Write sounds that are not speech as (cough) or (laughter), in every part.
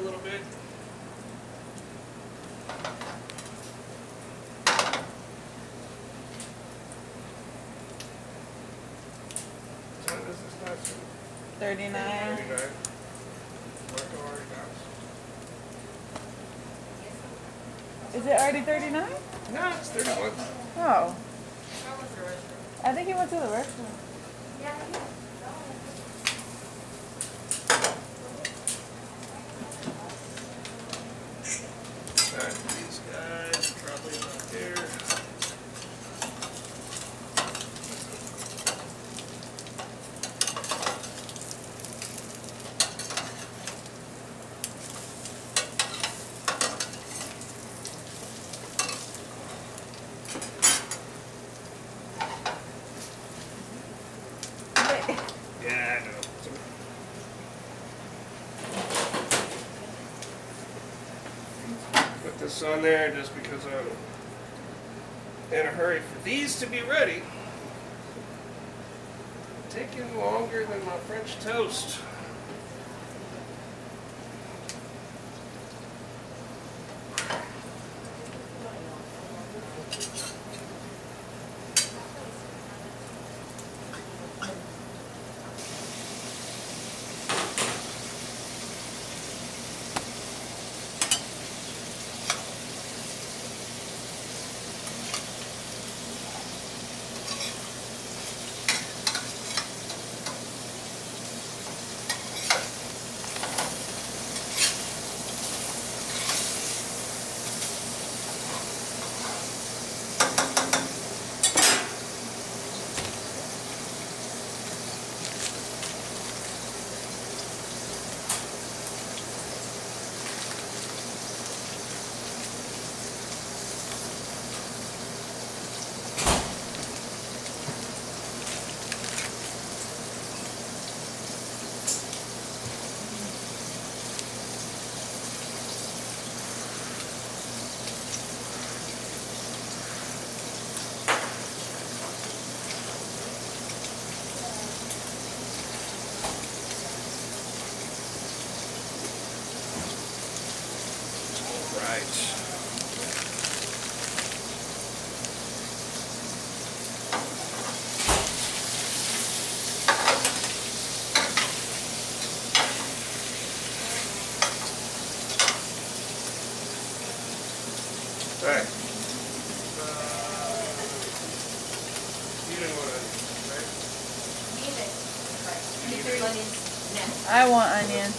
a little bit. What this now? Sue? 39. 39. Already Is it already 39? No, it's 31. Oh. I think he went to the restaurant. Alright, these guys probably not there. Wait. Yeah, I know. Put this on there just because I'm in a hurry for these to be ready. Taking longer than my French toast. Right. Alright. Uh, you didn't want to, right? I want onions.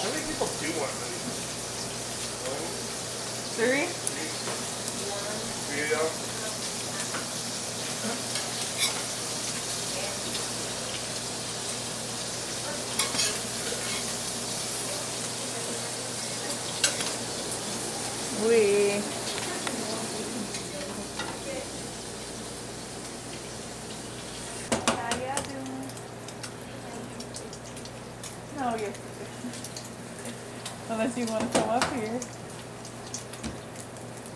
How many people do want money? Three? three, three of y'all? We. Y'all yes. Unless you want to come up here.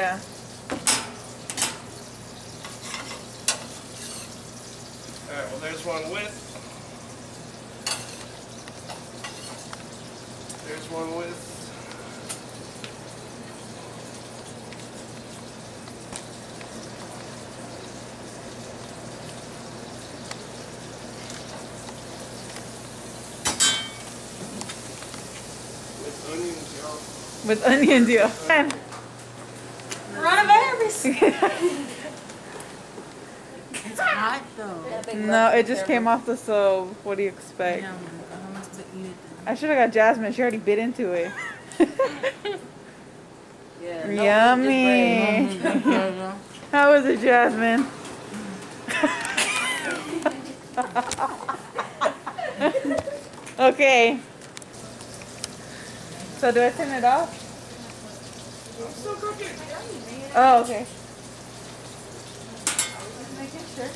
Three with, right? Going on there. Yeah. Alright, well there's one with. There's one with. With onions, y'all. With onions, yeah. Though. no, it just came off the stove. What do you expect? Damn, I must have eat I should have got Jasmine. She already bit into it. (laughs) Yeah, Yummy. How was it, Jasmine? (laughs) okay. So do I turn it off? I'm still cooking. Oh, okay. Making sure.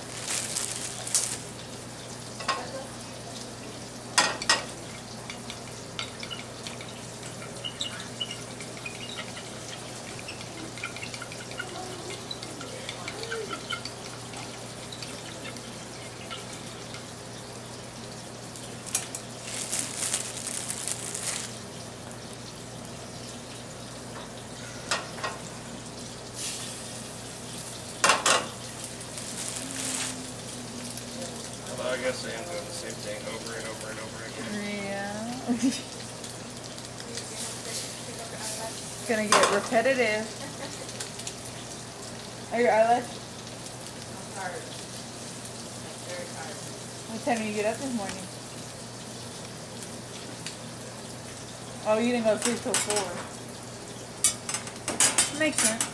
Guess I am doing the same thing over and over and over again. Yeah. it's gonna get repetitive. Are your eyelash? What time did you get up this morning? Oh, you didn't go to sleep till four. Makes sense.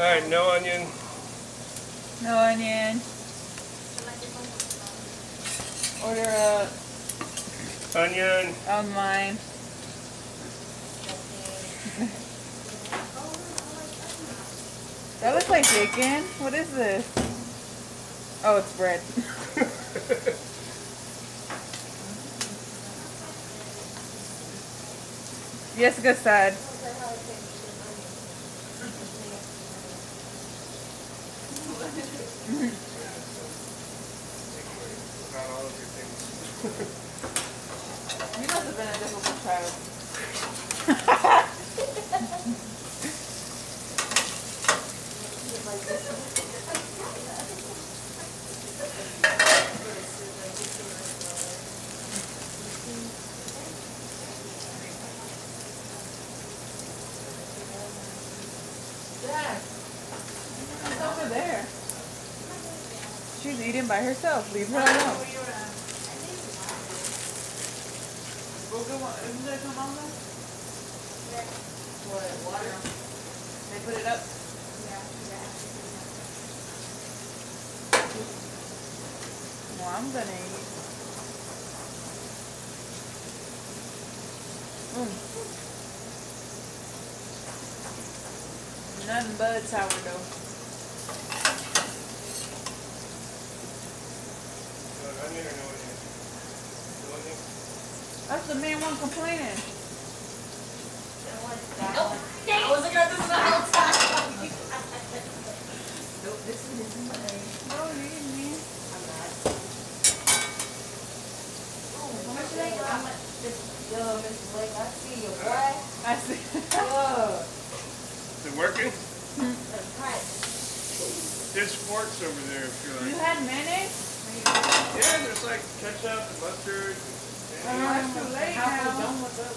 Alright, no onion. No onion. Order a Onion. online. (laughs) that looks like bacon. What is this? Oh, it's bread. (laughs) Sad. Not all of your things. You must have been a difficult child. (laughs) It's over there. By herself. Leave her alone. Isn't there some on there? What, water? They put it up? Well, I'm gonna eat. Mm. Nothing but sourdough. No onion or no onion? No onion? That's the main one complaining. I was looking at this the whole time. Nope, this one isn't mine. No, you didn't mean. I'm not. How much Blake, is I'm a- this- Yo, Mr. Blake, I see you, boy. I see. Yo, Is it working? the price. There's forks over there if you You like. had mayonnaise? Yeah, there's like ketchup and mustard. Oh, And it's too late Half now. done with it.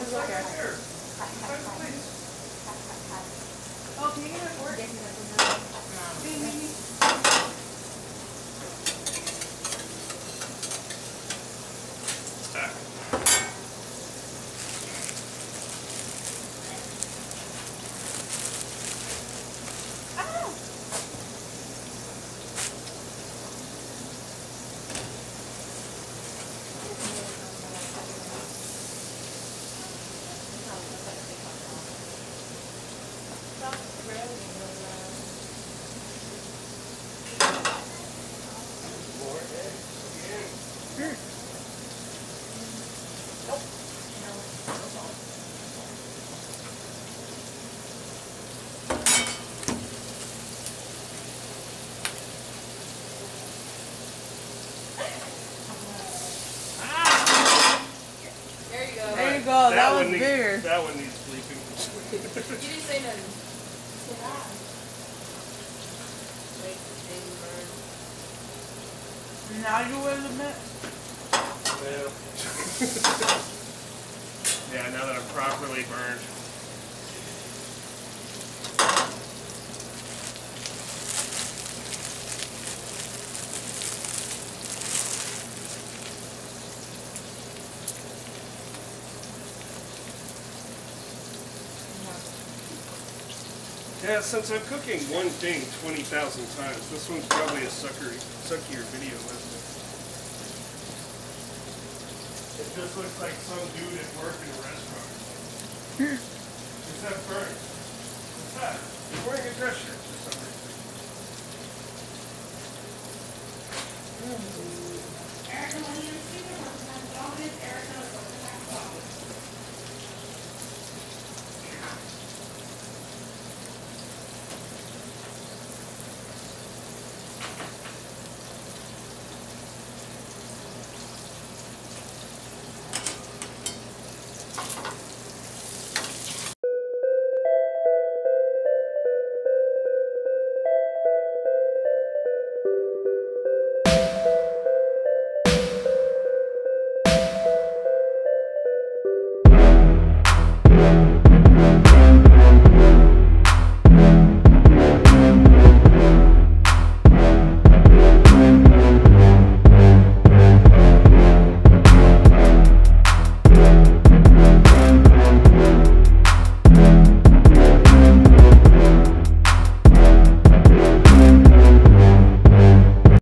it's like right there. Find the place. Oh, can you get a fork? Yes, yes, yes. Me, me, me. One was needs, bigger. that one needs bleeping. (laughs) You didn't say nothing. Say hi. Wait, baby bird. Now you will admit. Yeah. (laughs) yeah, now that I'm properly burned. Yeah, since I'm cooking one thing 20,000 times, this one's probably a suckery, suckier video, isn't it? It just looks like some dude at work in a restaurant. Is that burnt? What's that? You're wearing a dress shirt for some reason. Erica, when you I'm.